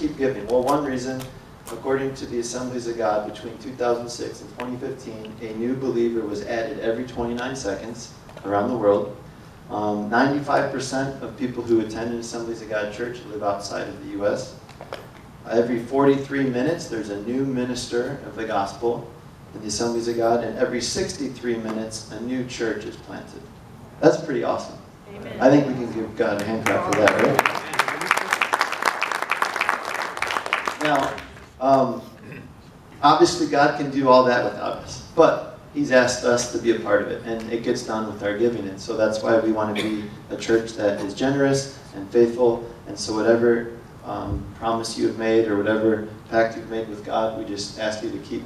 keep giving? Well, one reason, according to the Assemblies of God, between 2006 and 2015, a new believer was added every 29 seconds around the world. Um, 95% of people who attend an Assemblies of God church live outside of the U.S. Every 43 minutes, there's a new minister of the gospel in the Assemblies of God, and every 63 minutes, a new church is planted. That's pretty awesome. Amen. I think we can give God a hand clap for that, right? Now, um, obviously, God can do all that without us, but He's asked us to be a part of it, and it gets done with our giving. And so that's why we want to be a church that is generous and faithful. And so, whatever um, promise you have made or whatever pact you've made with God, we just ask you to keep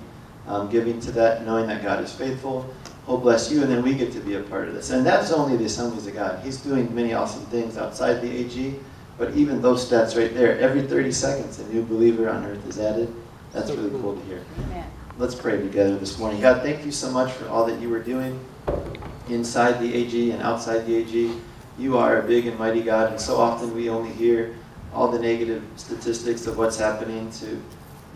um, giving to that, knowing that God is faithful. He'll bless you, and then we get to be a part of this. And that's only the assemblies of God. He's doing many awesome things outside the AG, but even those stats right there, every 30 seconds, a new believer on earth is added. That's really cool to hear. Amen. Let's pray together this morning. God, thank you so much for all that you are doing inside the AG and outside the AG. You are a big and mighty God, and so often we only hear all the negative statistics of what's happening to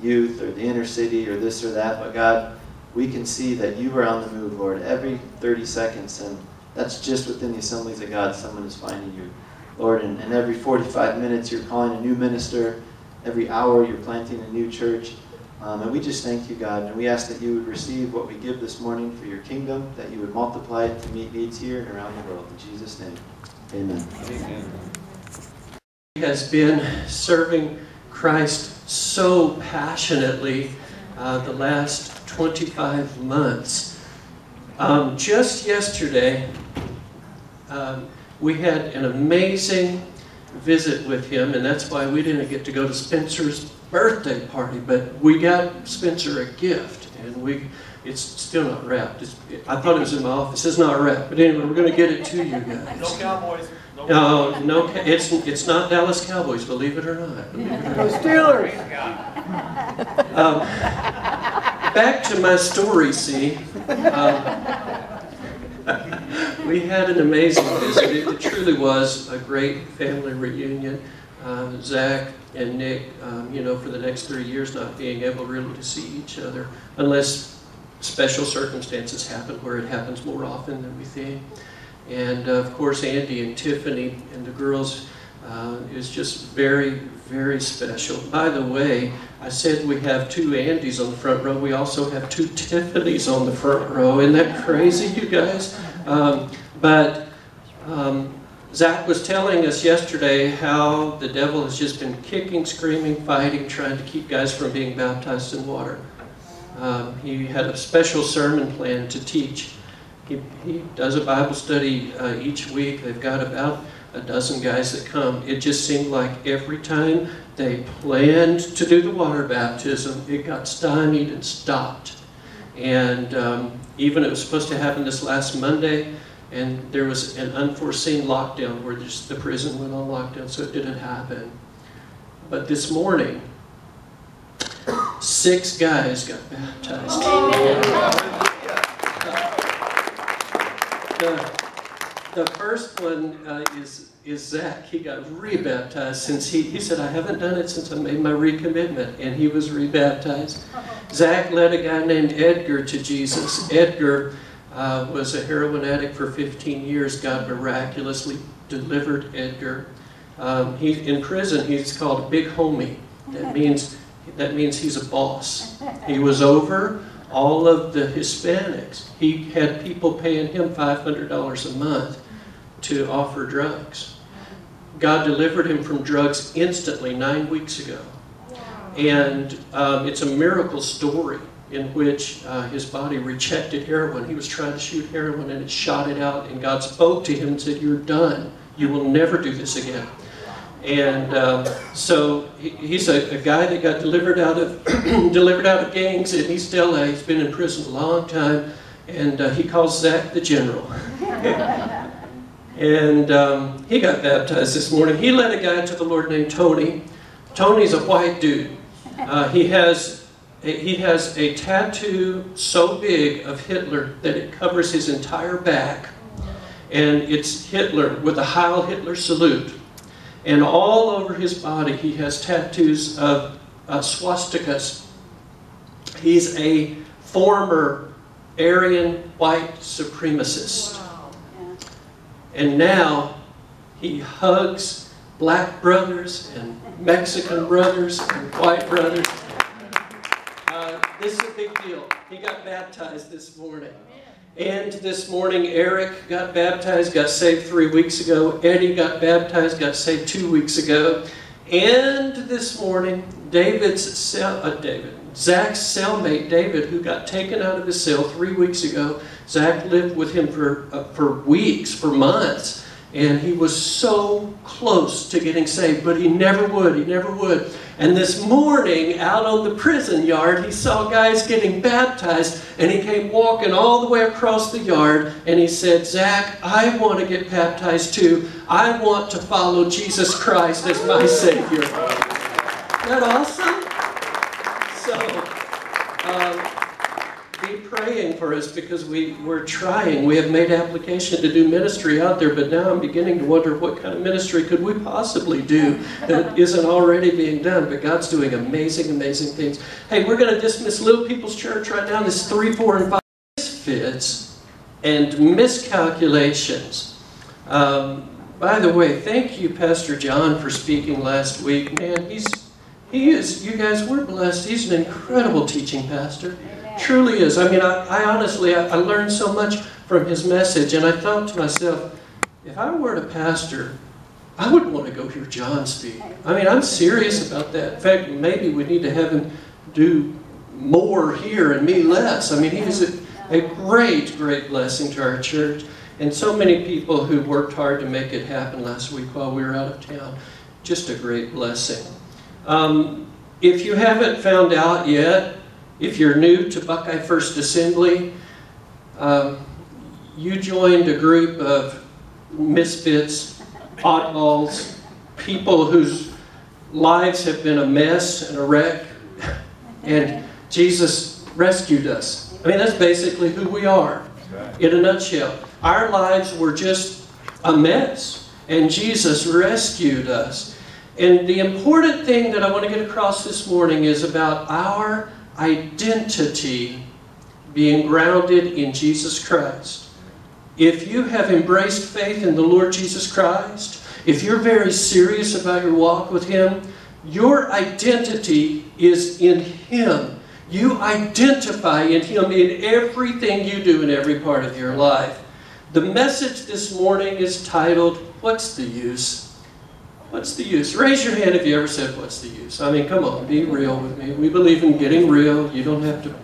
youth or the inner city or this or that. But God, we can see that you are on the move, Lord, every 30 seconds, and that's just within the assemblies of God, someone is finding you. Lord, and, and every 45 minutes you're calling a new minister. Every hour you're planting a new church. Um, and we just thank you, God, and we ask that you would receive what we give this morning for your kingdom, that you would multiply it to meet needs here and around the world. In Jesus' name, amen. He has been serving Christ so passionately uh, the last 25 months. Um, just yesterday, um, we had an amazing visit with him, and that's why we didn't get to go to Spencer's birthday party, but we got Spencer a gift, and we it's still not wrapped. It's, I thought it was in my office. It's not wrapped, but anyway, we're going to get it to you guys. No Cowboys. No. No, no, it's it's not Dallas Cowboys, believe it or not. Believe it or not. Steelers. Um, back to my story, see. Um, we had an amazing visit. It, truly was a great family reunion. Uh, Zach and Nick, um, you know, for the next three years not being able really to see each other unless special circumstances happen where it happens more often than we think. And uh, of course, Andy and Tiffany and the girls uh, is just very, very special. By the way, I said we have two Andys on the front row. We also have two Tiffanys on the front row. Isn't that crazy, you guys? Um, but um, Zach was telling us yesterday how the devil has just been kicking, screaming, fighting, trying to keep guys from being baptized in water. Um, he had a special sermon plan to teach. He, he does a Bible study uh, each week. They've got about a dozen guys that come. It just seemed like every time they planned to do the water baptism, it got stymied and stopped. And um, even it was supposed to happen this last Monday, and there was an unforeseen lockdown where just the prison went on lockdown, so it didn't happen. But this morning, six guys got baptized. The, the first one uh, is, is Zach. He got rebaptized since he, he said, I haven't done it since I made my recommitment, and he was rebaptized. Zach led a guy named Edgar to Jesus. Edgar uh, was a heroin addict for 15 years. God miraculously delivered Edgar. Um, he, in prison, he's called a big homie. That means, that means he's a boss. He was over all of the Hispanics. He had people paying him $500 a month to offer drugs. God delivered him from drugs instantly nine weeks ago. And um, it's a miracle story in which uh, his body rejected heroin. He was trying to shoot heroin and it shot it out, and God spoke to him and said, You're done. You will never do this again. And um, so he, he's a, a, guy that got delivered out of delivered out of gangs in East LA. He's been in prison a long time, and uh, he calls Zach the general. and um, he got baptized this morning. He led a guy to the Lord named Tony. Tony's a white dude. Uh, he has he has a tattoo so big of Hitler that it covers his entire back, and it's Hitler with a Heil Hitler salute. And all over his body, he has tattoos of uh, swastikas. He's a former Aryan white supremacist. And now he hugs black brothers and Mexican brothers and white brothers. Uh, this is a big deal. He got baptized this morning. And this morning, Eric got baptized, got saved three weeks ago. Eddie got baptized, got saved two weeks ago. And this morning, David's uh, David, Zach's cellmate David, who got taken out of his cell three weeks ago. Zach lived with him for uh, for weeks, for months, and he was so close to getting saved, but he never would. He never would. And this morning, out on the prison yard, he saw guys getting baptized, and he came walking all the way across the yard, and he said, Zach, I want to get baptized too. I want to follow Jesus Christ as my Savior. Isn't that awesome? So, um, be praying for us because we, we're trying. We have made application to do ministry out there, but now I'm beginning to wonder what kind of ministry could we possibly do that isn't already being done. But God's doing amazing, amazing things. Hey, we're going to dismiss Little People's Church right now. This 3, 4, and 5 misfits and miscalculations. Um, by the way, thank you, Pastor John, for speaking last week. Man, he's he is. You guys, we're blessed. He's an incredible teaching pastor truly is. I mean, I, I honestly, I, I, learned so much from his message, and I thought to myself, if I were a pastor, I would want to go hear John speak. I mean, I'm serious about that. In fact, maybe we need to have him do more here and me less. I mean, he was a, a great, great blessing to our church. And so many people who worked hard to make it happen last week while we were out of town. Just a great blessing. Um, if you haven't found out yet, if you're new to Buckeye First Assembly, um, you joined a group of misfits, oddballs, people whose lives have been a mess and a wreck, and Jesus rescued us. I mean, that's basically who we are in a nutshell. Our lives were just a mess, and Jesus rescued us. And the important thing that I want to get across this morning is about our identity being grounded in Jesus Christ. If you have embraced faith in the Lord Jesus Christ, if you're very serious about your walk with Him, your identity is in Him. You identify in Him in everything you do in every part of your life. The message this morning is titled, What's the Use? What's the use? Raise your hand if you ever said, What's the use? I mean, come on, be real with me. We believe in getting real. You don't have to,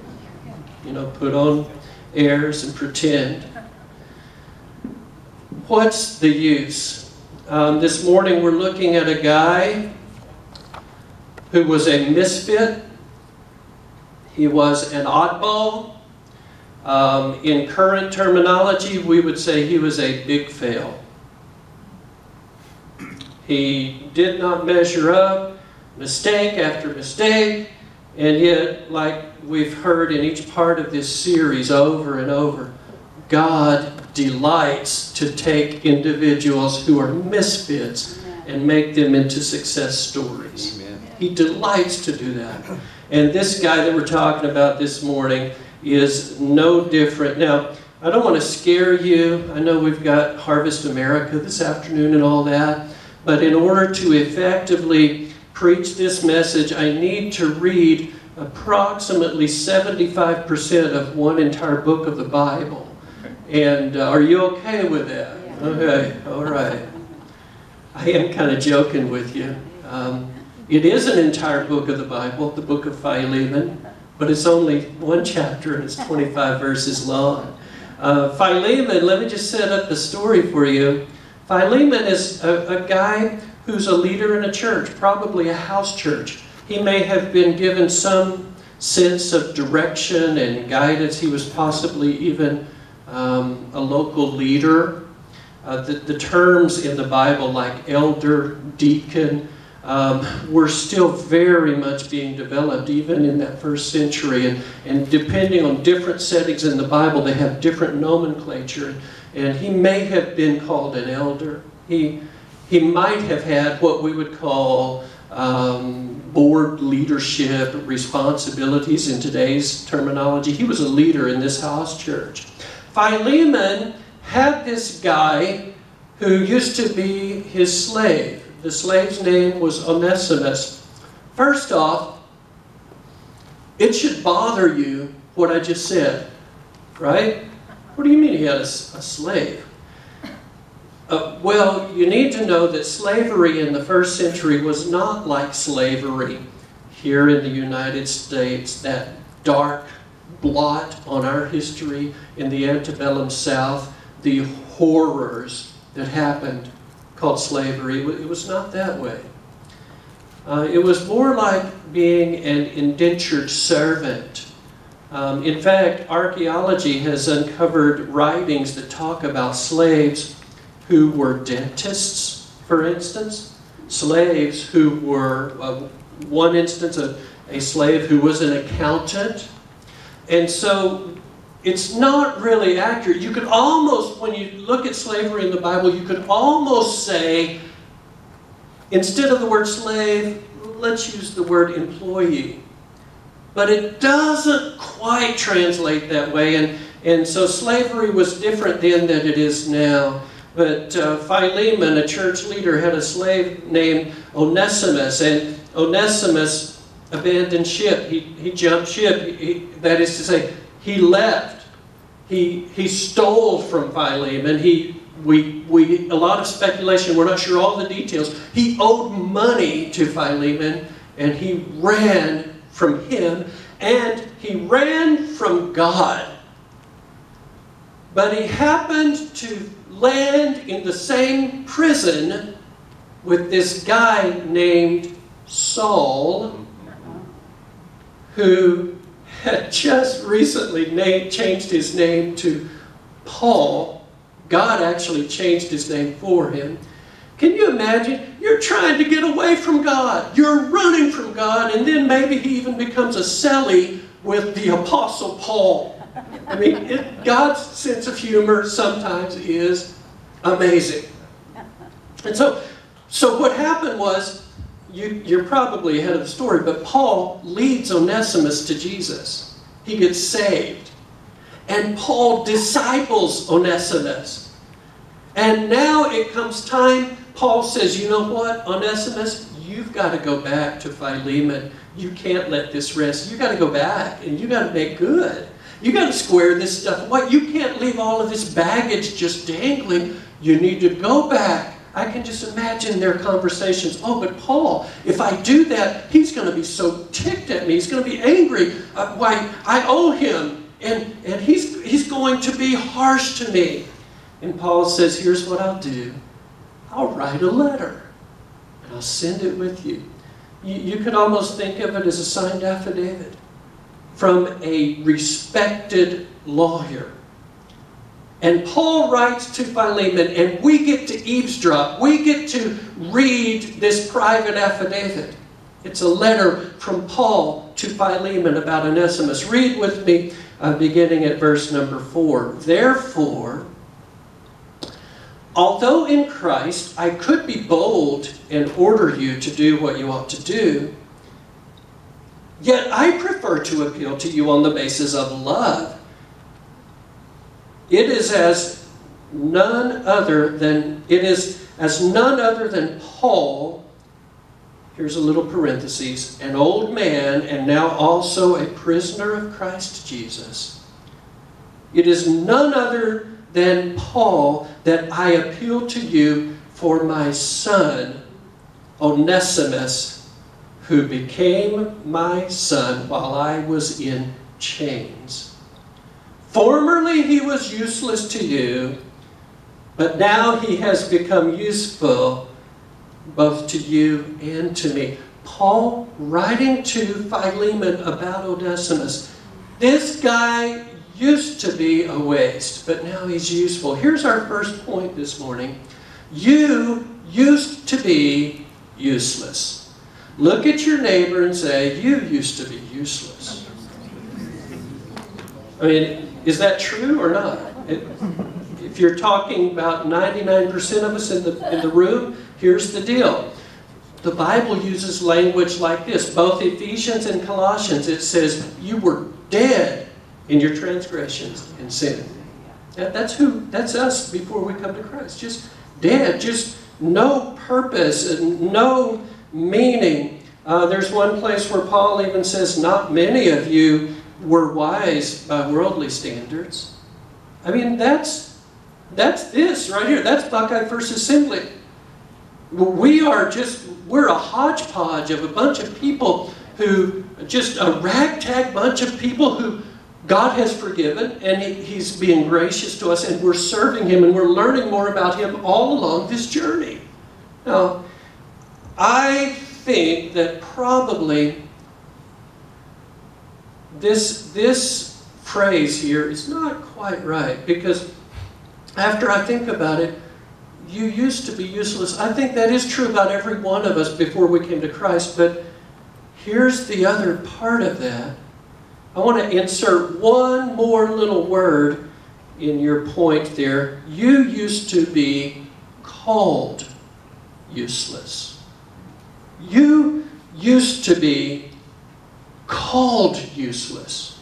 you know, put on airs and pretend. What's the use? Um, this morning we're looking at a guy who was a misfit. He was an oddball. Um, in current terminology, we would say he was a big fail. He did not measure up, mistake after mistake, and yet, like we've heard in each part of this series over and over, God delights to take individuals who are misfits and make them into success stories. Amen. He delights to do that. And this guy that we're talking about this morning is no different. Now, I don't want to scare you. I know we've got Harvest America this afternoon and all that. But in order to effectively preach this message, I need to read approximately 75% of one entire book of the Bible. And uh, are you okay with that? Okay, all right. I am kind of joking with you. Um, it is an entire book of the Bible, the book of Philemon, but it's only one chapter and it's 25 verses long. Uh, Philemon, let me just set up the story for you. Philemon is a, a guy who's a leader in a church, probably a house church. He may have been given some sense of direction and guidance. He was possibly even um, a local leader. Uh, the, the, terms in the Bible, like elder, deacon, um, were still very much being developed, even in that first century. And, and depending on different settings in the Bible, they have different nomenclature and he may have been called an elder. He, he might have had what we would call um, board leadership responsibilities in today's terminology. He was a leader in this house church. Philemon had this guy who used to be his slave. The slave's name was Onesimus. First off, it should bother you what I just said, right? What do you mean he had a, a slave? Uh, well, you need to know that slavery in the first century was not like slavery here in the United States, that dark blot on our history in the antebellum South, the horrors that happened called slavery. It was not that way. Uh, it was more like being an indentured servant. Um, in fact, archaeology has uncovered writings that talk about slaves who were dentists, for instance, slaves who were, uh, one instance, a, a slave who was an accountant. And so it's not really accurate. You could almost, when you look at slavery in the Bible, you could almost say, instead of the word slave, let's use the word employee. But it doesn't quite translate that way. And, and so slavery was different then than it is now. But uh, Philemon, a church leader, had a slave named Onesimus, and Onesimus abandoned ship. He, he jumped ship. He, that is to say, he left. He, he stole from Philemon. He, we, we, a lot of speculation, we're not sure all the details. He owed money to Philemon, and he ran from him, and he ran from God. But he happened to land in the same prison with this guy named Saul, who had just recently changed his name to Paul. God actually changed his name for him. Can you imagine? You're trying to get away from God. You're running from God, and then maybe he even becomes a cellie with the Apostle Paul. I mean, it, God's sense of humor sometimes is amazing. And so, so what happened was, you, you're probably ahead of the story, but Paul leads Onesimus to Jesus. He gets saved. And Paul disciples Onesimus. And now it comes time, Paul says, you know what, Onesimus, you've got to go back to Philemon. You can't let this rest. You've got to go back and you've got to make good. You've got to square this stuff away. You can't leave all of this baggage just dangling. You need to go back. I can just imagine their conversations. Oh, but Paul, if I do that, he's going to be so ticked at me. He's going to be angry. Uh, why, I owe him. And, and he's, he's going to be harsh to me. And Paul says, here's what I'll do. I'll write a letter. And I'll send it with you. You, you could almost think of it as a signed affidavit from a respected lawyer. And Paul writes to Philemon, and we get to eavesdrop. We get to read this private affidavit. It's a letter from Paul to Philemon about Onesimus. Read with me, uh, beginning at verse number 4. Therefore, although in Christ I could be bold and order you to do what you ought to do, Yet I prefer to appeal to you on the basis of love. It is as none other than, it is as none other than Paul, here's a little parenthesis, an old man and now also a prisoner of Christ Jesus. It is none other than Paul that I appeal to you for my son, Onesimus, who became my son while I was in chains. Formerly he was useless to you, but now he has become useful both to you and to me. Paul writing to Philemon about Onesimus. This guy used to be a waste, but now he's useful. Here's our first point this morning. You used to be useless. Look at your neighbor and say, You used to be useless. I mean, is that true or not? It, if you're talking about 99% of us in the, in the room, here's the deal. The Bible uses language like this. Both Ephesians and Colossians, it says, You were dead in your transgressions and sin. That's who, that's us before we come to Christ. Just dead, just no purpose and no meaning. Uh, there's one place where Paul even says, Not many of you were wise by worldly standards. I mean, that's, that's this right here. That's Buckeye First Assembly. We are just, we're a hodgepodge of a bunch of people who, just a ragtag bunch of people who God has forgiven and he, He's being gracious to us and we're serving Him and we're learning more about Him all along this journey. Now, I think that probably this, this phrase here is not quite right because after I think about it, you used to be useless. I think that is true about every one of us before we came to Christ, but here's the other part of that. I want to insert one more little word in your point there. You used to be called useless. You used to be called useless.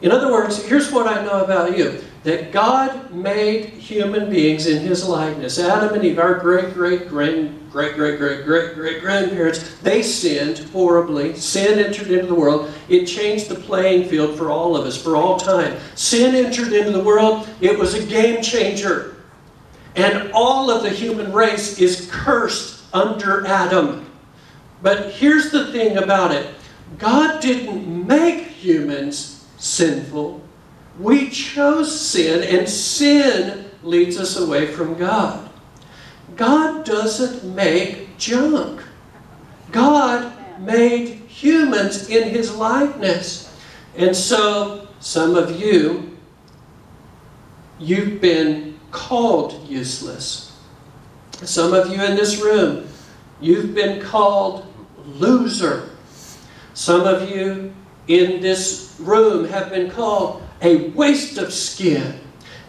In other words, here's what I know about you that God made human beings in His likeness. Adam and Eve, our great, great, grand, great, great, great, great, great grandparents, they sinned horribly. Sin entered into the world. It changed the playing field for all of us, for all time. Sin entered into the world. It was a game changer. And all of the human race is cursed under Adam. But here's the thing about it God didn't make humans sinful. We chose sin, and sin leads us away from God. God doesn't make junk. God made humans in His likeness. And so, some of you, you've been called useless. Some of you in this room, you've been called loser. Some of you in this room have been called a waste of skin.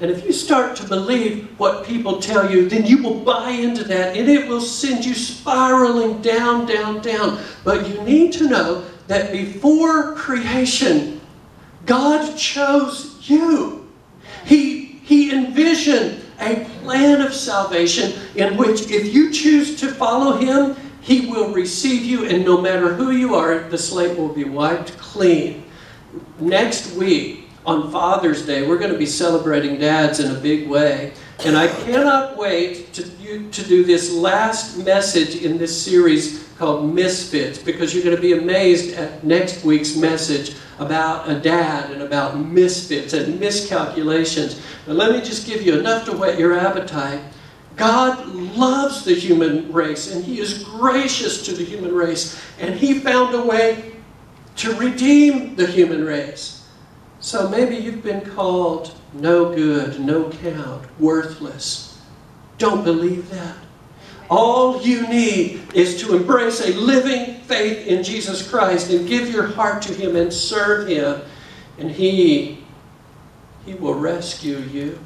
And if you start to believe what people tell you, then you will buy into that and it will send you spiraling down, down, down. But you need to know that before creation, God chose you. He, he envisioned a plan of salvation in which if you choose to follow Him, He will receive you, and no matter who you are, the slate will be wiped clean. Next week, on Father's Day, we're going to be celebrating dads in a big way. And I cannot wait to, you, to do this last message in this series called Misfits because you're going to be amazed at next week's message about a dad and about misfits and miscalculations. But let me just give you enough to whet your appetite. God loves the human race and He is gracious to the human race, and He found a way to redeem the human race. So maybe you've been called no good, no count, worthless. Don't believe that. All you need is to embrace a living faith in Jesus Christ and give your heart to Him and serve Him. And He, He will rescue you.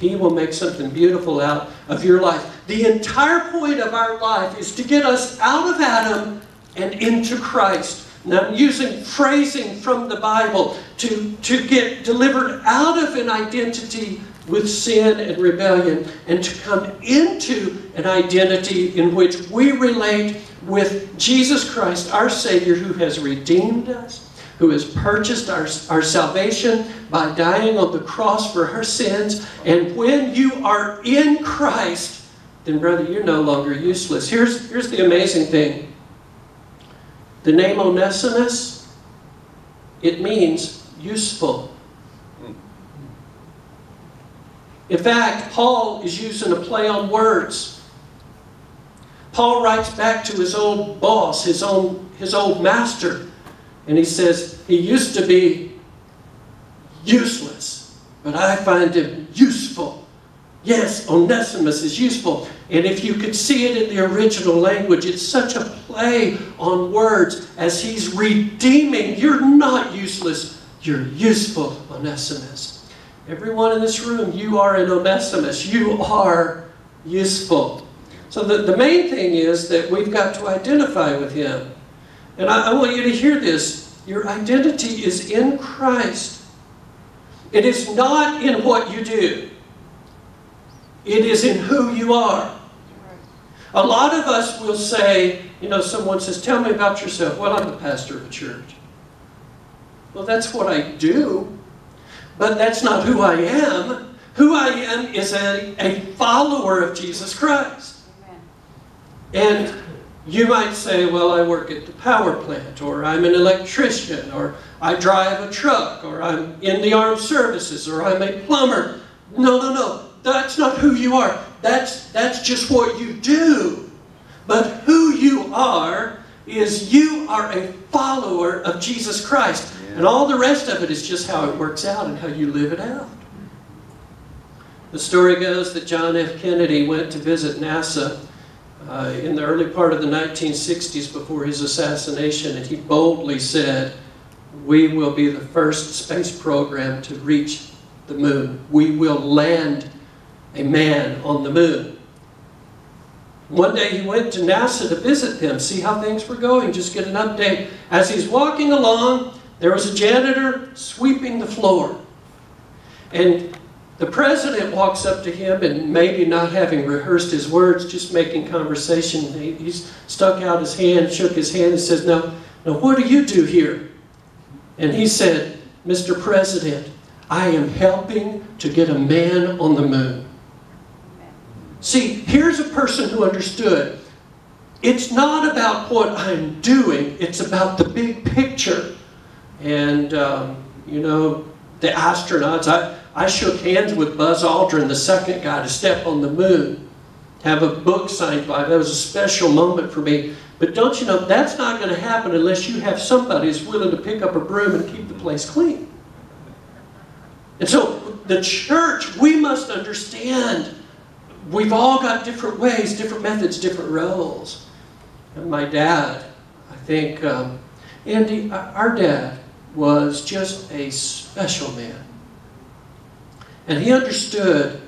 He will make something beautiful out of your life. The entire point of our life is to get us out of Adam and into Christ. Now, I'm using phrasing from the Bible to, to get delivered out of an identity with sin and rebellion and to come into an identity in which we relate with Jesus Christ, our Savior, who has redeemed us, who has purchased our, our salvation by dying on the cross for our sins. And when you are in Christ, then, brother, you're no longer useless. Here's, here's the amazing thing the name Onesimus, it means useful. In fact, Paul is using a play on words. Paul writes back to his old boss, his own his old master, and he says, he used to be useless, but I find him useful. Yes, Onesimus is useful. And if you could see it in the original language, it's such a play on words as he's redeeming. You're not useless, you're useful, Onesimus. Everyone in this room, you are an Onesimus. You are useful. So the, the main thing is that we've got to identify with Him. And I, I want you to hear this. Your identity is in Christ. It is not in what you do. It is in who you are. A lot of us will say, you know, someone says, Tell me about yourself. Well, I'm the pastor of a church. Well, that's what I do, but that's not who I am. Who I am is a, a follower of Jesus Christ. And you might say, well, I work at the power plant, or I'm an electrician, or I drive a truck, or I'm in the armed services, or I'm a plumber. No, no, no. That's not who you are. That's, that's just what you do. But who you are is you are a follower of Jesus Christ. Yeah. And all the rest of it is just how it works out and how you live it out. The story goes that John F. Kennedy went to visit NASA uh, in the early part of the 1960s before his assassination, and he boldly said, We will be the first space program to reach the moon. We will land a man on the moon. One day he went to NASA to visit them, see how things were going, just get an update. As he's walking along, there was a janitor sweeping the floor. And the president walks up to him and maybe not having rehearsed his words, just making conversation. He, stuck out his hand, shook his hand, and says, now, now, what do you do here? And he said, Mr. President, I am helping to get a man on the moon. See, here's a person who understood. It's not about what I'm doing, it's about the big picture. And, um, you know, the astronauts, I, I shook hands with Buzz Aldrin, the second guy to step on the moon, have a book signed by. That was a special moment for me. But don't you know, that's not going to happen unless you have somebody who's willing to pick up a broom and keep the place clean. And so, the church, we must understand we've all got different ways, different methods, different roles. And my dad, I think, um, Andy, our dad was just a special man. And he understood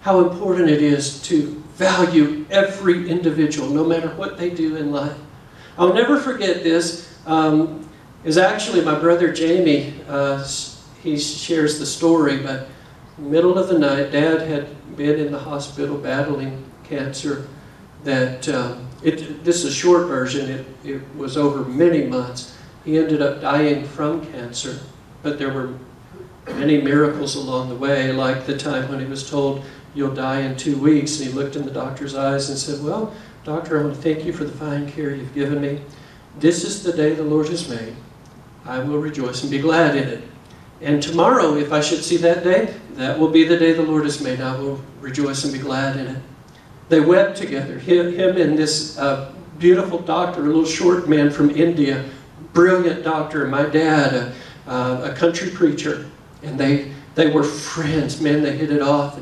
how important it is to value every individual, no matter what they do in life. I'll never forget this. Um, is actually my brother Jamie. Uh, he shares the story, but middle of the night, Dad had been in the hospital battling cancer. That um, it, this is a short version. It, it was over many months. He ended up dying from cancer, but there were many miracles along the way, like the time when he was told, You'll die in two weeks. And he looked in the doctor's eyes and said, Well, doctor, I want to thank you for the fine care you've given me. This is the day the Lord has made. I will rejoice and be glad in it. And tomorrow, if I should see that day, that will be the day the Lord has made. I will rejoice and be glad in it. They wept together, him and this uh, beautiful doctor, a little short man from India, brilliant doctor, my dad, a, uh, a country preacher and they they were friends. Man, they hit it off.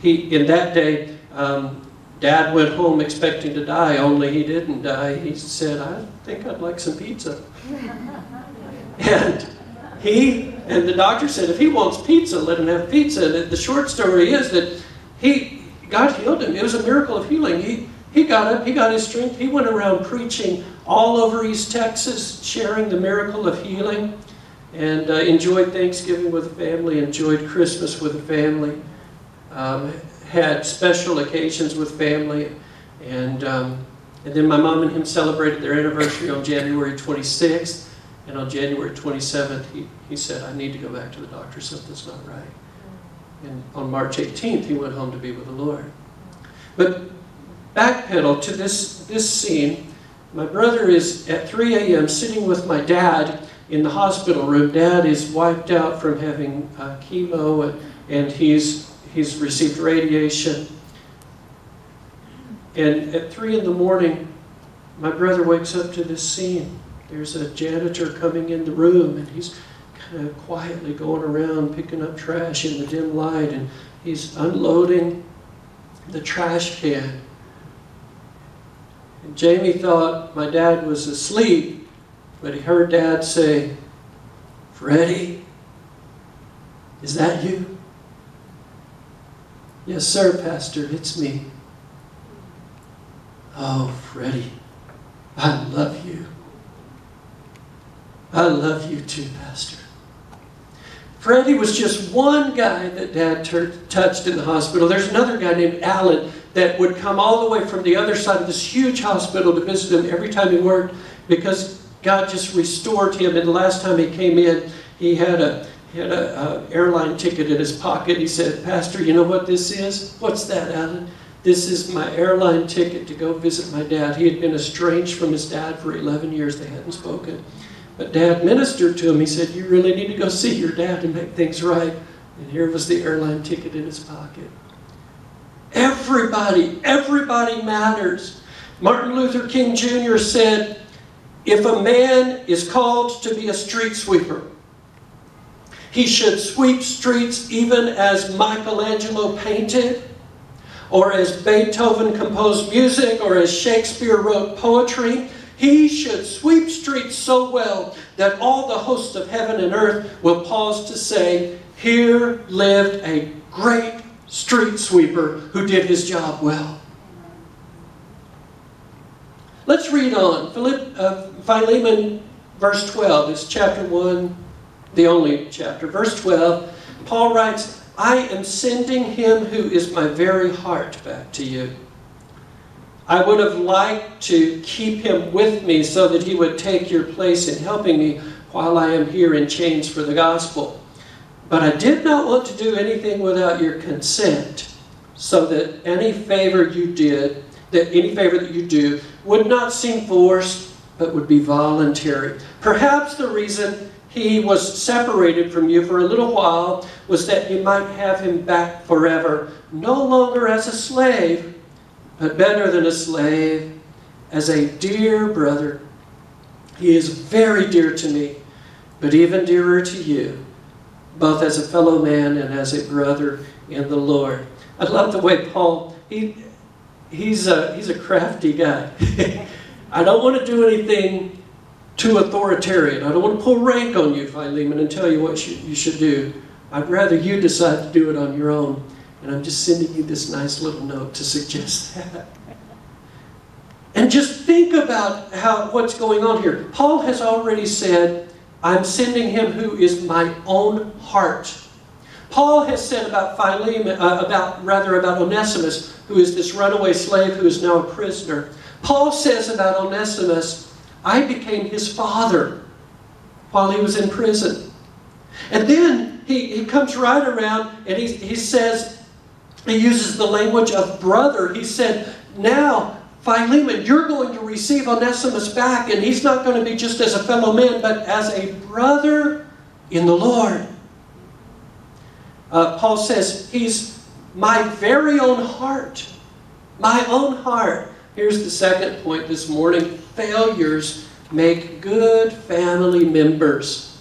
He in that day, um, Dad went home expecting to die. Only he didn't die. He said, "I think I'd like some pizza." and he and the doctor said, "If he wants pizza, let him have pizza." And the short story is that he God healed him. It was a miracle of healing. He he got up, he got his strength, he went around preaching all over East Texas, sharing the miracle of healing and uh, enjoyed Thanksgiving with the family, enjoyed Christmas with the family, um, had special occasions with family, and, um, and then my mom and him celebrated their anniversary on January 26th, and on January 27th, he, he said, I need to go back to the doctor, something's not right. And on March 18th, he went home to be with the Lord. But backpedal to this, this scene, my brother is at 3 a.m. sitting with my dad in the hospital room. Dad is wiped out from having uh, chemo and, and he's, he's received radiation. And at 3 in the morning, my brother wakes up to this scene. There's a janitor coming in the room and he's kind of quietly going around picking up trash in the dim light and he's unloading the trash can. And Jamie thought my dad was asleep but he heard Dad say, Freddie, is that you? Yes, sir, Pastor, it's me. Oh, Freddie, I love you. I love you too, Pastor. Freddie was just one guy that Dad touched in the hospital. There's another guy named Alan that would come all the way from the other side of this huge hospital to visit him every time he worked because God just restored him. And the last time he came in, he had a he had a, airline ticket in his pocket. He said, "Pastor, you know what this is? What's that, Alan? This is my airline ticket to go visit my dad. He had been estranged from his dad for 11 years. They hadn't spoken." But dad ministered to him. He said, You really need to go see your dad and make things right. And here was the airline ticket in his pocket. Everybody, everybody matters. Martin Luther King Jr. said, If a man is called to be a street sweeper, he should sweep streets even as Michelangelo painted, or as Beethoven composed music, or as Shakespeare wrote poetry. He should sweep streets so well that all the hosts of heaven and earth will pause to say, Here lived a great street sweeper who did his job well. Let's read on. Uh, Philemon, verse 12, is chapter 1, the only chapter. Verse 12, Paul writes, I am sending him who is my very heart back to you I would have liked to keep him with me so that he would take your place in helping me while I am here in chains for the gospel. But I did not want to do anything without your consent, so that any favor you did, that any favor that you do, would not seem forced, but would be voluntary. Perhaps the reason he was separated from you for a little while was that you might have him back forever, no longer as a slave, but better than a slave, as a dear brother. He is very dear to me, but even dearer to you, both as a fellow man and as a brother in the Lord. I love the way Paul, he, he's, a, he's a crafty guy. I don't want to do anything too authoritarian. I don't want to pull rank on you, Philemon, and tell you what you, you should do. I'd rather you decide to do it on your own. And I'm just sending you this nice little note to suggest that. And just think about how what's going on here. Paul has already said, I'm sending him who is my own heart. Paul has said about Philemon, uh, about rather about Onesimus, who is this runaway slave who is now a prisoner. Paul says about Onesimus, I became his father while he was in prison. And then he, he comes right around and he, he says, he uses the language of brother. He said, now, Philemon, you're going to receive Onesimus back, and he's not going to be just as a fellow man, but as a brother in the Lord. Uh, Paul says, he's my very own heart. My own heart. Here's the second point this morning. Failures make good family members.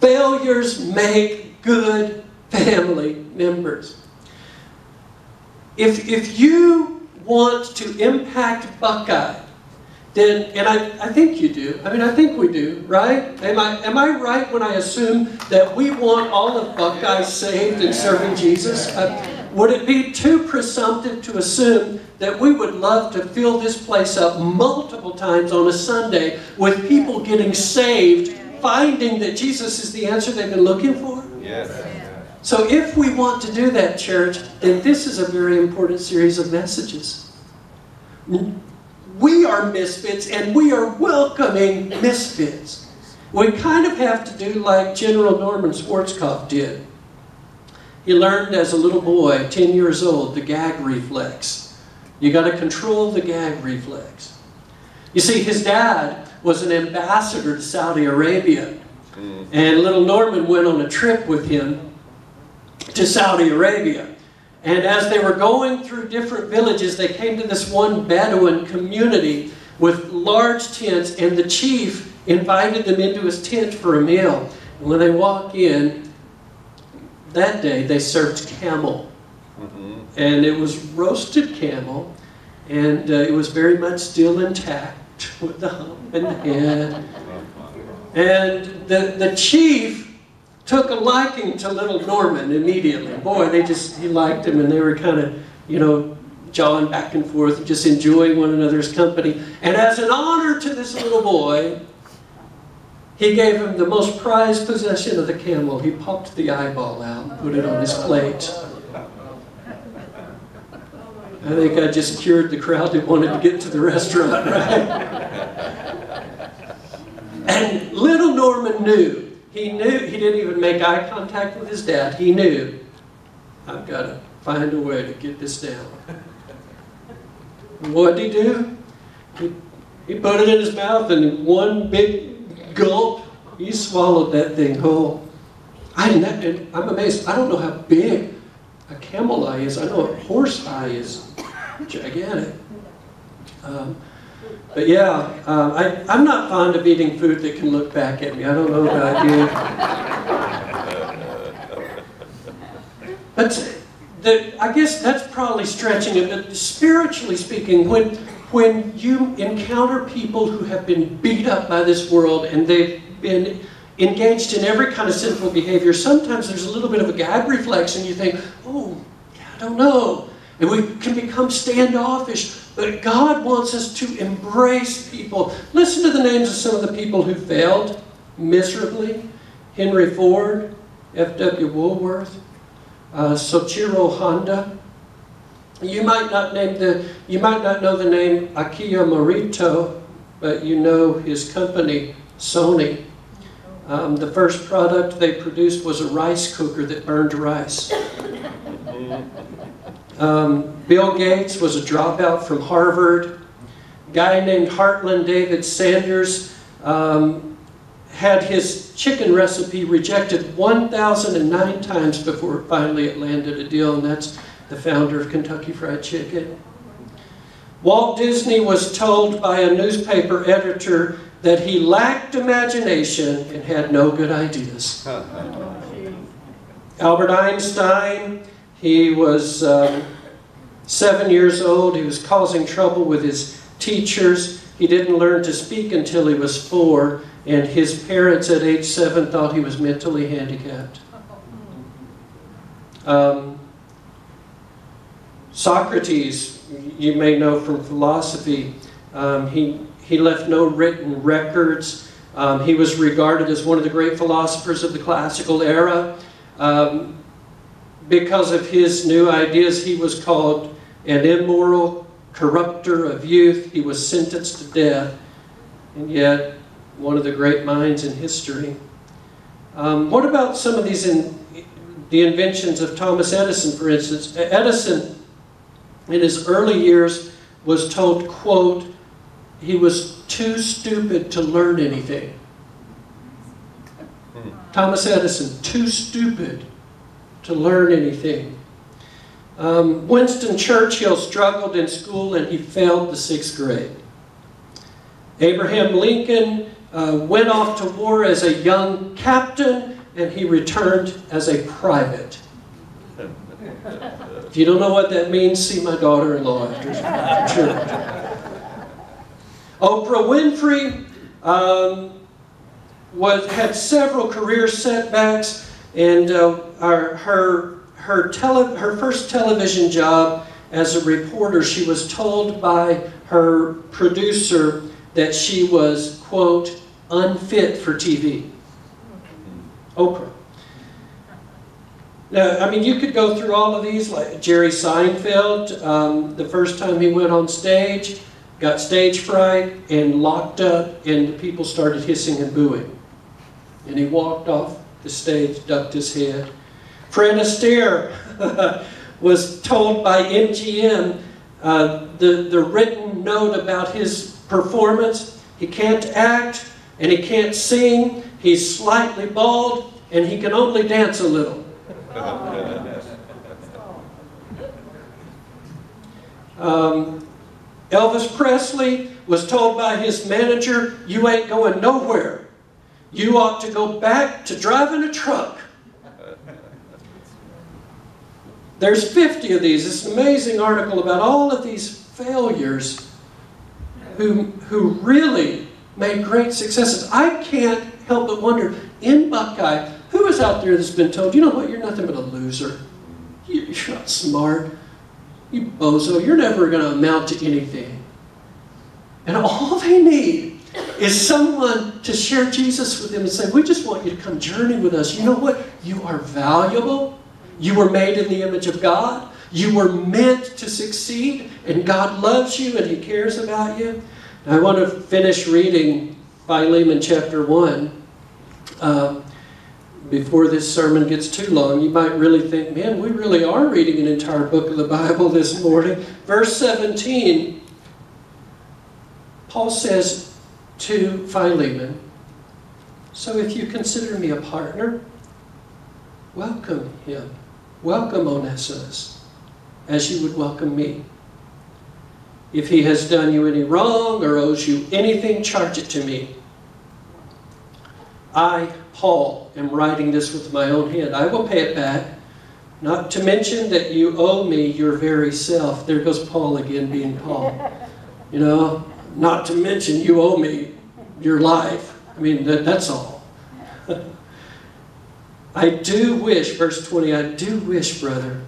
Failures make good family members. If, if you want to impact Buckeye, then, and I, I think you do, I mean, I think we do, right? Am I, am I right when I assume that we want all of Buckeye saved and serving Jesus? Uh, would it be too presumptive to assume that we would love to fill this place up multiple times on a Sunday with people getting saved, finding that Jesus is the answer they've been looking for? Yes. So if we want to do that, church, then this is a very important series of messages. We are misfits and we are welcoming misfits. We kind of have to do like General Norman Schwarzkopf did. He learned as a little boy, 10 years old, the gag reflex. You got to control the gag reflex. You see, his dad was an ambassador to Saudi Arabia. Mm. And little Norman went on a trip with him to Saudi Arabia. And as they were going through different villages, they came to this one Bedouin community with large tents, and the chief invited them into his tent for a meal. And when they walk in, that day they served camel. Mm-hmm. And it was roasted camel, and uh, it was very much still intact with the hump and the head. And the, the chief took a liking to little Norman immediately. Boy, they just, he liked him and they were kind of, you know, jawing back and forth, just enjoying one another's company. And as an honor to this little boy, he gave him the most prized possession of the camel. He popped the eyeball out and put it on his plate. I think I just cured the crowd that wanted to get to the restaurant, right? and little Norman knew. He knew, he didn't even make eye contact with his dad. He knew, I've got to find a way to get this down. what did he do? He, he put it in his mouth and one big gulp, he swallowed that thing whole. I, I'm amazed. I don't know how big a camel eye is. I know a horse eye is gigantic. Um, but yeah, um, I, I'm not fond of eating food that can look back at me. I don't know about you. But the, I guess that's probably stretching it. But spiritually speaking, when when you encounter people who have been beat up by this world and they've been engaged in every kind of sinful behavior, sometimes there's a little bit of a gag reflex and you think, oh, I don't know. And we can become standoffish. But God wants us to embrace people. Listen to the names of some of the people who failed miserably. Henry Ford, F.W. Woolworth, uh, Soichiro Honda. You might not name the you might not know the name Akio Morita, but you know his company, Sony. Um, the first product they produced was a rice cooker that burned rice. Um, Bill Gates was a dropout from Harvard. A guy named Harland David Sanders um, had his chicken recipe rejected 1,009 times before finally it landed a deal, and that's the founder of Kentucky Fried Chicken. Walt Disney was told by a newspaper editor that he lacked imagination and had no good ideas. Albert Einstein, he was um, seven years old. He was causing trouble with his teachers. He didn't learn to speak until he was four, and his parents at age seven thought he was mentally handicapped. Um, Socrates, you may know from philosophy, um, he he left no written records. Um, he was regarded as one of the great philosophers of the classical era. Um, because of his new ideas, he was called an immoral corrupter of youth. He was sentenced to death, and yet one of the great minds in history. Um, what about some of these in, the inventions of Thomas Edison, for instance? Edison, in his early years, was told, quote, he was too stupid to learn anything. Thomas Edison, too stupid to learn anything. Um, Winston Churchill struggled in school and he failed the sixth grade. Abraham Lincoln uh, went off to war as a young captain and he returned as a private. If you don't know what that means, see my daughter-in-law after church. Oprah Winfrey um, was, had several career setbacks, and uh, our, her, her, tele, her first television job as a reporter, she was told by her producer that she was, quote, unfit for TV. Oprah. Now, I mean, you could go through all of these, like Jerry Seinfeld, um, the first time he went on stage, got stage fright and locked up, and the people started hissing and booing. And he walked off the stage, ducked his head. Fred Astaire was told by MGM uh, the, the written note about his performance. He can't act and he can't sing. He's slightly bald and he can only dance a little. Um, Elvis Presley was told by his manager, you ain't going nowhere. You ought to go back to driving a truck. There's 50 of these. It's an amazing article about all of these failures who, who really made great successes. I can't help but wonder, in Buckeye, who is out there that's been told, you know what, you're nothing but a loser. You're not smart. You bozo, you're never going to amount to anything. And all they need is someone to share Jesus with them and say, We just want you to come journey with us. You know what? You are valuable. You were made in the image of God. You were meant to succeed, and God loves you and He cares about you. I want to finish reading Philemon chapter 1. Uh, before this sermon gets too long, you might really think, man, we really are reading an entire book of the Bible this morning. Verse 17, Paul says to Philemon, So if you consider me a partner, welcome him. Welcome Onesimus, as you would welcome me. If he has done you any wrong or owes you anything, charge it to me. I, Paul, am writing this with my own hand. I will pay it back. Not to mention that you owe me your very self. There goes Paul again, being Paul. You know, not to mention you owe me your life. I mean, that, that's all. I do wish, verse 20, I do wish, brother,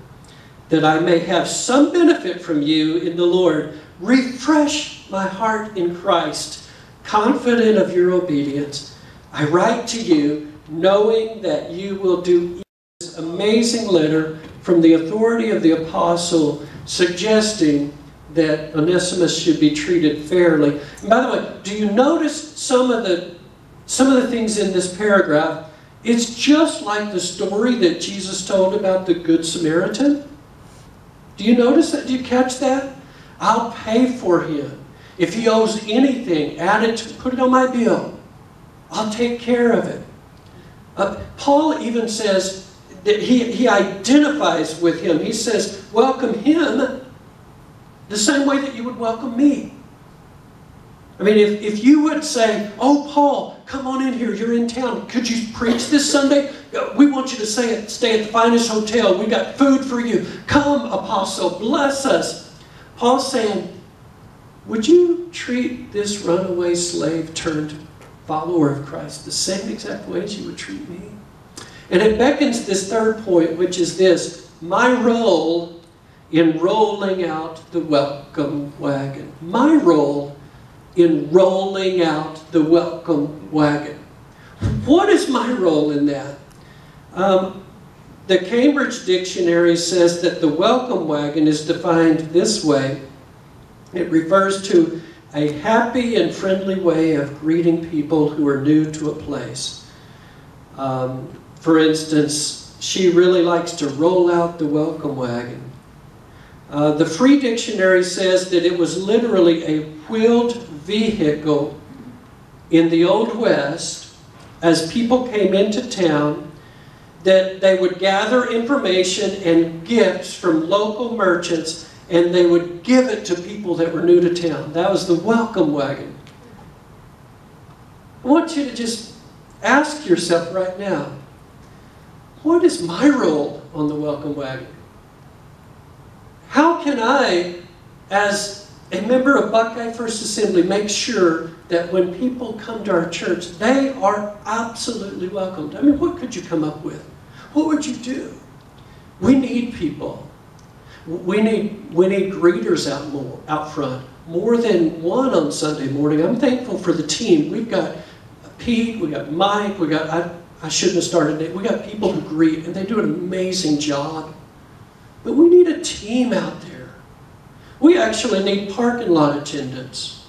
that I may have some benefit from you in the Lord. Refresh my heart in Christ, confident of your obedience. I write to you knowing that you will do this amazing letter from the authority of the apostle suggesting that Onesimus should be treated fairly. And by the way, do you notice some of the some of the things in this paragraph? It's just like the story that Jesus told about the Good Samaritan. Do you notice that? Do you catch that? I'll pay for him. If he owes anything, add it to, put it on my bill. I'll take care of it. Uh, Paul even says that he, he identifies with him. He says, welcome him the same way that you would welcome me. I mean, if, if you would say, Oh, Paul, come on in here, you're in town. Could you preach this Sunday? Uh, we want you to stay stay at the finest hotel. We've got food for you. Come, Apostle, bless us. Paul's saying, Would you treat this runaway slave turned follower of Christ the same exact way as you would treat me? And it beckons this third point, which is this my role in rolling out the welcome wagon. My role in rolling out the welcome wagon. What is my role in that? Um, the Cambridge Dictionary says that the welcome wagon is defined this way. It refers to a happy and friendly way of greeting people who are new to a place. Um, for instance, she really likes to roll out the welcome wagon. Uh, the Free Dictionary says that it was literally a wheeled vehicle in the Old West as people came into town that they would gather information and gifts from local merchants and they would give it to people that were new to town. That was the welcome wagon. I want you to just ask yourself right now, what is my role on the welcome wagon? Can I, as a member of Buckeye First Assembly, make sure that when people come to our church, they are absolutely welcomed? I mean, what could you come up with? What would you do? We need people. We need, we need greeters out more out front, more than one on Sunday morning. I'm thankful for the team. We've got Pete, we got Mike, we got I, I shouldn't have started it. We got people who greet, and they do an amazing job. But we need a team out there. We actually need parking lot attendants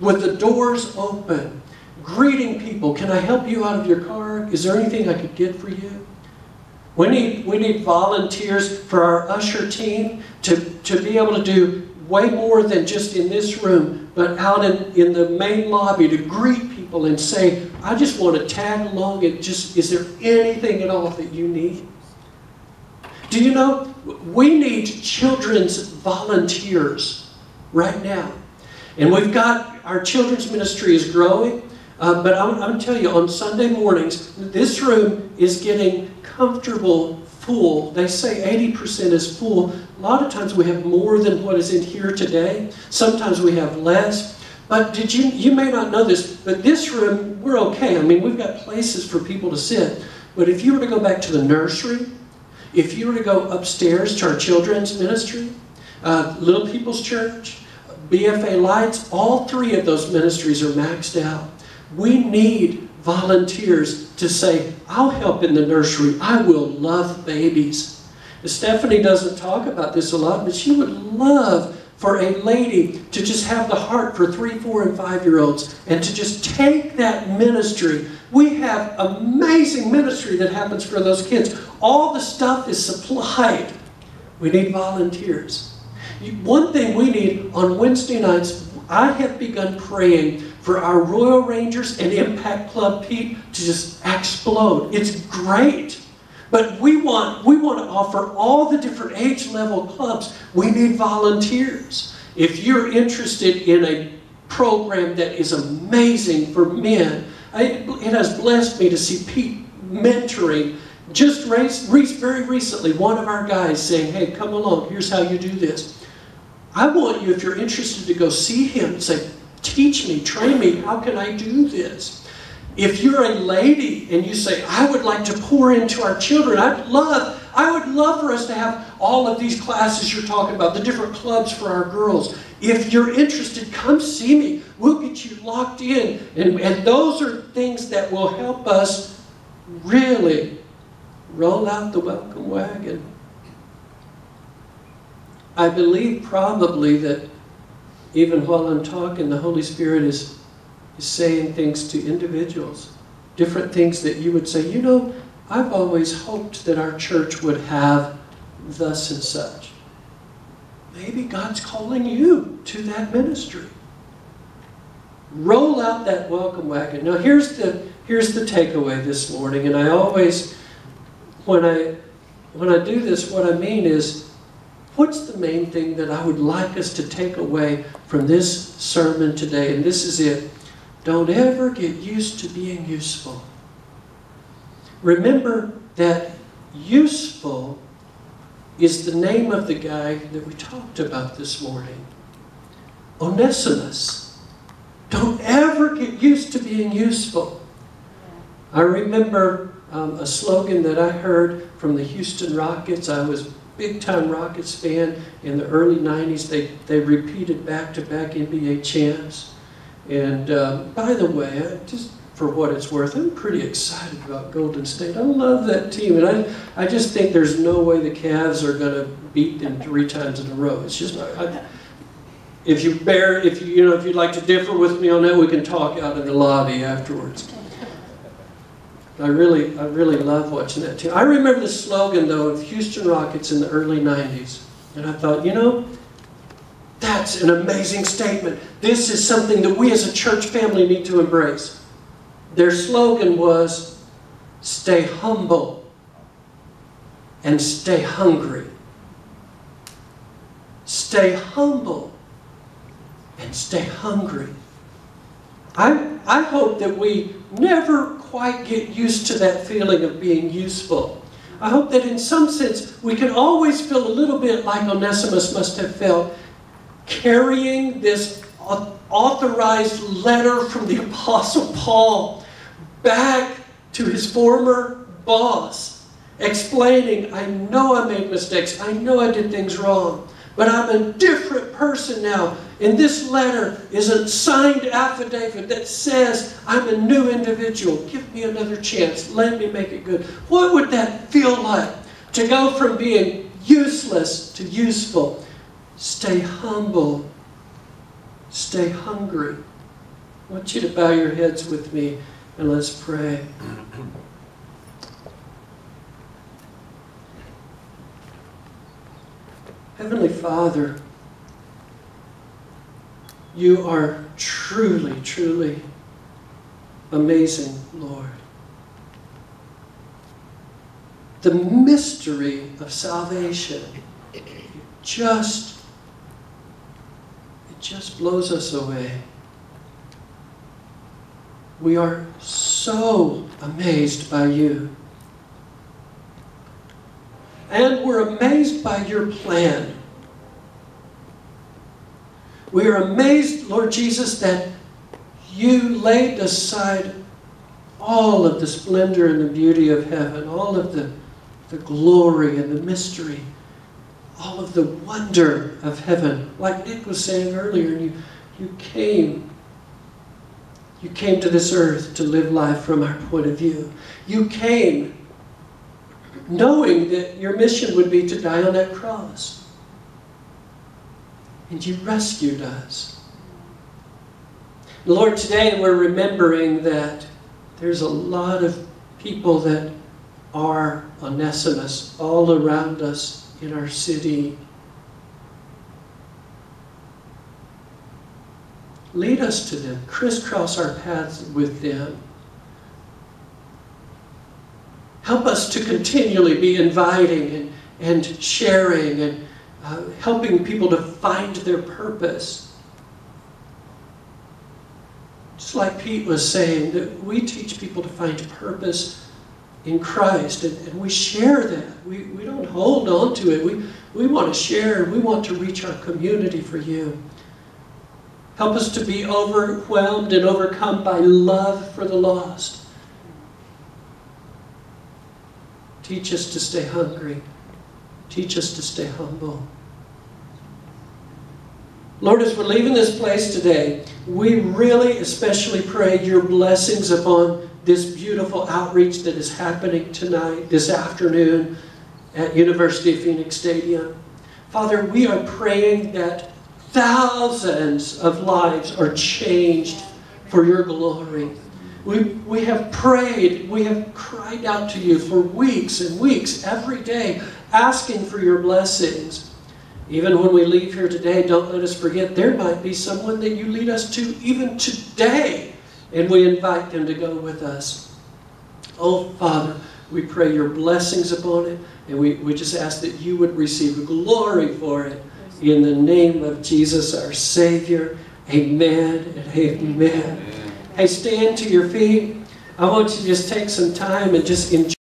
with the doors open, greeting people. Can I help you out of your car? Is there anything I could get for you? We need, we need volunteers for our usher team to, to be able to do way more than just in this room, but out in, in the main lobby to greet people and say, I just want to tag along and just, is there anything at all that you need? Do you know, we need children's volunteers right now. And we've got, our children's ministry is growing. Uh, but I'm, I'm telling you, on Sunday mornings, this room is getting comfortable full. They say 80% is full. A lot of times we have more than what is in here today. Sometimes we have less. But did you, you may not know this, but this room, we're okay. I mean, we've got places for people to sit. But if you were to go back to the nursery, If you were to go upstairs to our children's ministry, uh, Little People's Church, BFA Lights, all three of those ministries are maxed out. We need volunteers to say, I'll help in the nursery. I will love babies. Stephanie doesn't talk about this a lot, but she would love for a lady to just have the heart for three, four, and five year olds and to just take that ministry. We have amazing ministry that happens for those kids. All the stuff is supplied. We need volunteers. One thing we need on Wednesday nights, I have begun praying for our Royal Rangers and Impact Club Pete to just explode. It's great. But we want, we want to offer all the different age level clubs. We need volunteers. If you're interested in a program that is amazing for men, it has blessed me to see Pete mentoring. Just race, very recently, one of our guys saying, hey, come along, here's how you do this. I want you, if you're interested, to go see him and say, teach me, train me, how can I do this? If you're a lady and you say, I would like to pour into our children, I'd love, I would love for us to have all of these classes you're talking about, the different clubs for our girls. If you're interested, come see me. We'll get you locked in. And, and those are things that will help us really roll out the welcome wagon. I believe probably that even while I'm talking, the Holy Spirit is is saying things to individuals, different things that you would say, you know, I've always hoped that our church would have thus and such. Maybe God's calling you to that ministry. Roll out that welcome wagon. Now here's the here's the takeaway this morning, and I always when I when I do this, what I mean is what's the main thing that I would like us to take away from this sermon today? And this is it. Don't ever get used to being useful. Remember that useful is the name of the guy that we talked about this morning. Onesimus. Don't ever get used to being useful. I remember um, a slogan that I heard from the Houston Rockets. I was a big time Rockets fan in the early 90s. They, they repeated back to back NBA champs. And uh, by the way, I just for what it's worth, I'm pretty excited about Golden State. I love that team, and I, I just think there's no way the Cavs are going to beat them three times in a row. It's just, I, if you bear, if you, you know, if you'd like to differ with me on that, we can talk out in the lobby afterwards. I really, I really love watching that team. I remember the slogan though of Houston Rockets in the early '90s, and I thought, you know, that's an amazing statement. This is something that we as a church family need to embrace. Their slogan was stay humble and stay hungry. Stay humble and stay hungry. I, I hope that we never quite get used to that feeling of being useful. I hope that in some sense we can always feel a little bit like Onesimus must have felt carrying this authorized letter from the Apostle Paul back to his former boss, explaining, I know I made mistakes, I know I did things wrong, but I'm a different person now. And this letter is a signed affidavit that says I'm a new individual. Give me another chance. Let me make it good. What would that feel like to go from being useless to useful? Stay humble. Stay hungry. I want you to bow your heads with me and let's pray. Heavenly Father, you are truly, truly amazing, Lord. The mystery of salvation just just blows us away. We are so amazed by you. And we're amazed by your plan. We are amazed, Lord Jesus, that you laid aside all of the splendor and the beauty of heaven, all of the the glory and the mystery, all of the wonder of heaven. Like Nick was saying earlier, you, you came. You came to this earth to live life from our point of view. You came knowing that your mission would be to die on that cross. And you rescued us. Lord, today we're remembering that there's a lot of people that are Onesimus all around us in our city. Lead us to them, crisscross our paths with them. Help us to continually be inviting and, and sharing and uh, helping people to find their purpose. Just like Pete was saying, that we teach people to find purpose in Christ and, and we share that. We, we don't hold on to it. We, we want to share and we want to reach our community for you. Help us to be overwhelmed and overcome by love for the lost. Teach us to stay hungry. Teach us to stay humble. Lord, as we're leaving this place today, we really especially pray your blessings upon this beautiful outreach that is happening tonight, this afternoon at University of Phoenix Stadium. Father, we are praying that thousands of lives are changed for your glory. We, we have prayed, we have cried out to you for weeks and weeks, every day, asking for your blessings. Even when we leave here today, don't let us forget there might be someone that you lead us to even today, and we invite them to go with us. Oh, Father, we pray your blessings upon it, and we, we just ask that you would receive glory for it. In the name of Jesus, our Savior, amen and amen. Hey, stand to your feet. I want you to just take some time and just enjoy.